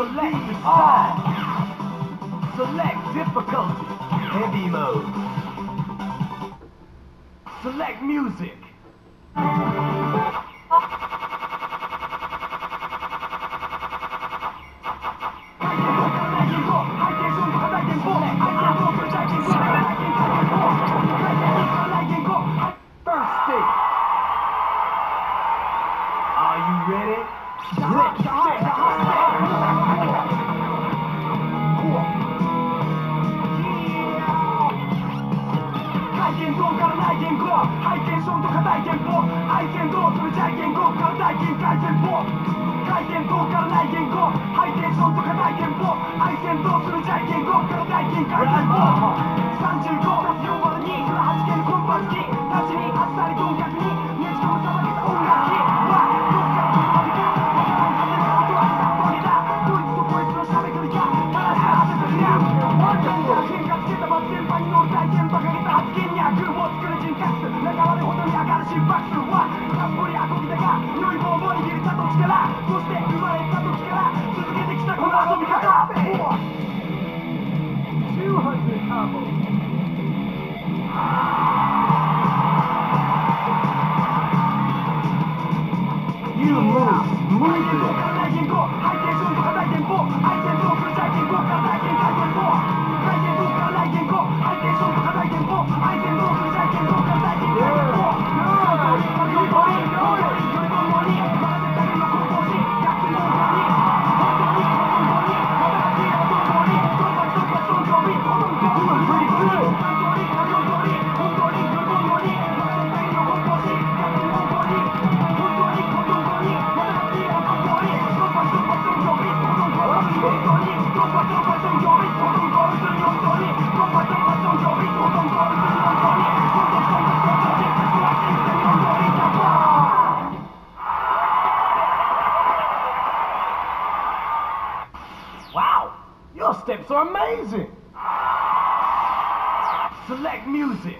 select all. Select difficulty. Heavy mode. Select music. 爱演国，爱演国，不能再演过，再演，该演播，该演过，刚来演。amazing. Select music.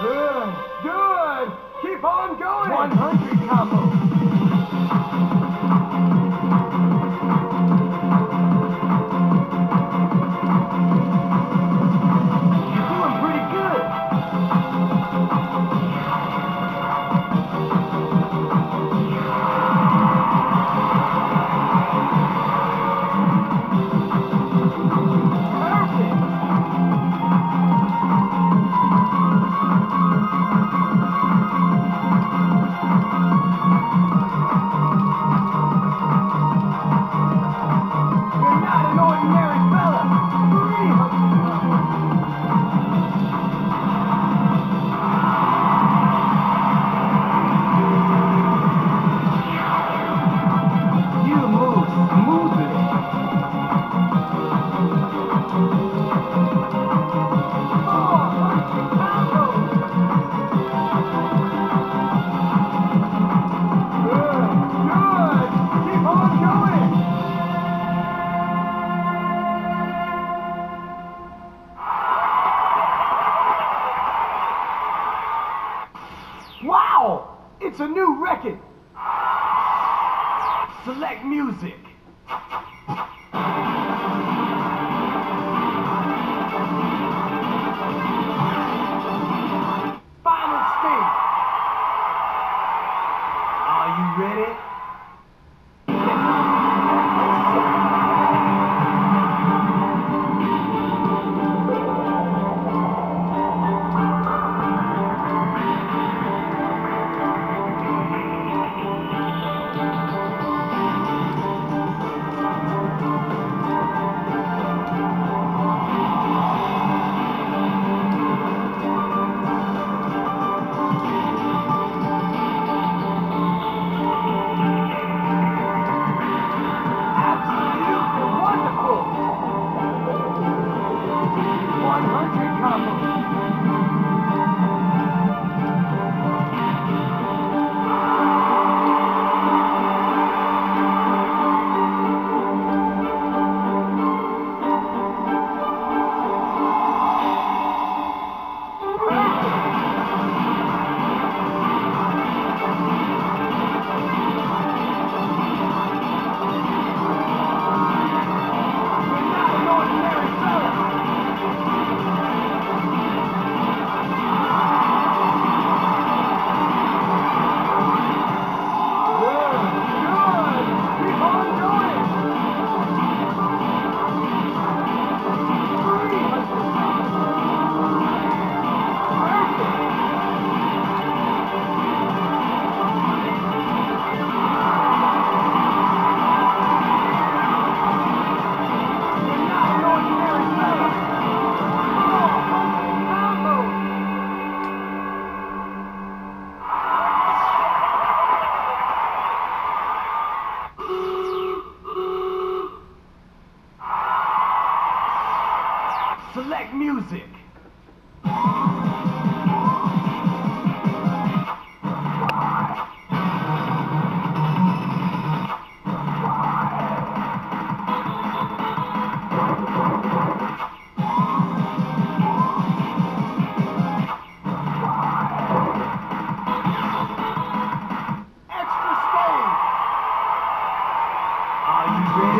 Good, good. Keep on going. 100.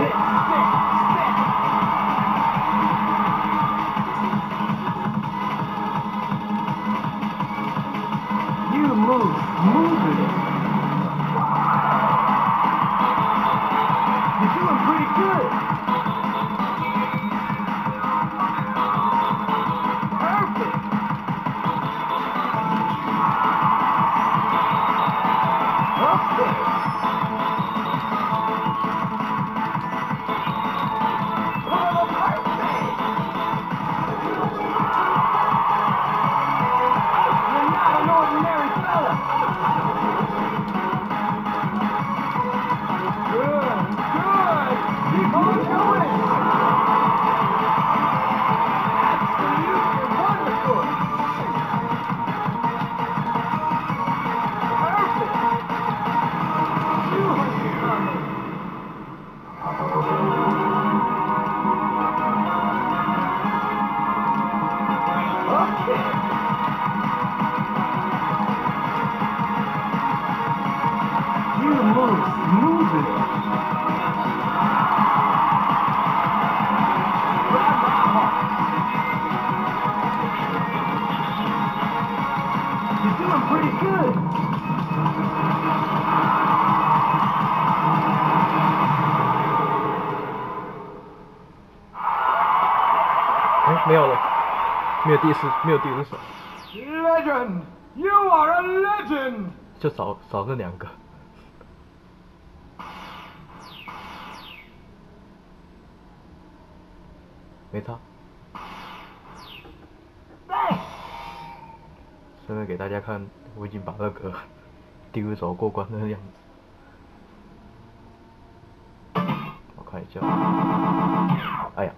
Day. 没有了，没有第四，没有第五首，Legend! You are a legend! 就少少这两个。没差，Thanks! 顺便给大家看，我已经把那个第五首过关的样子。我看一下，哎呀，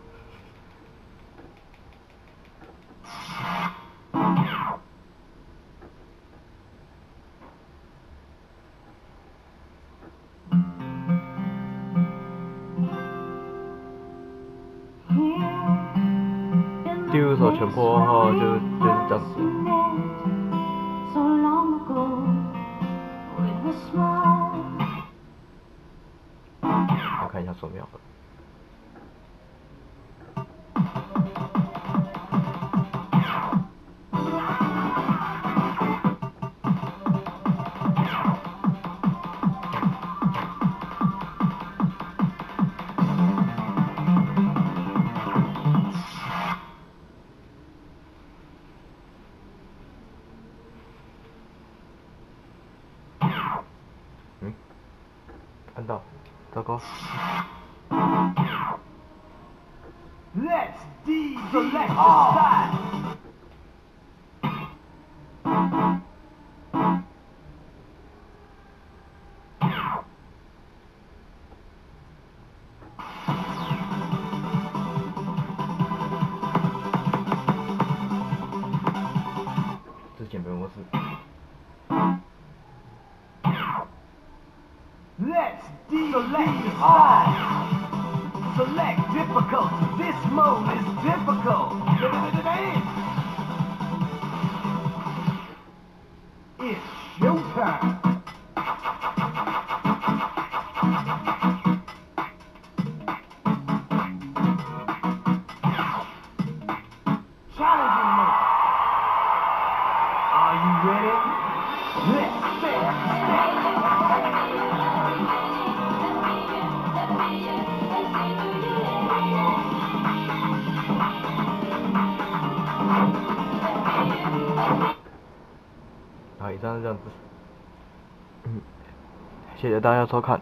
坡然后就就是这。我看一下手秒了。按到，糟糕。Mode is difficult. 样子。嗯，谢谢大家收看。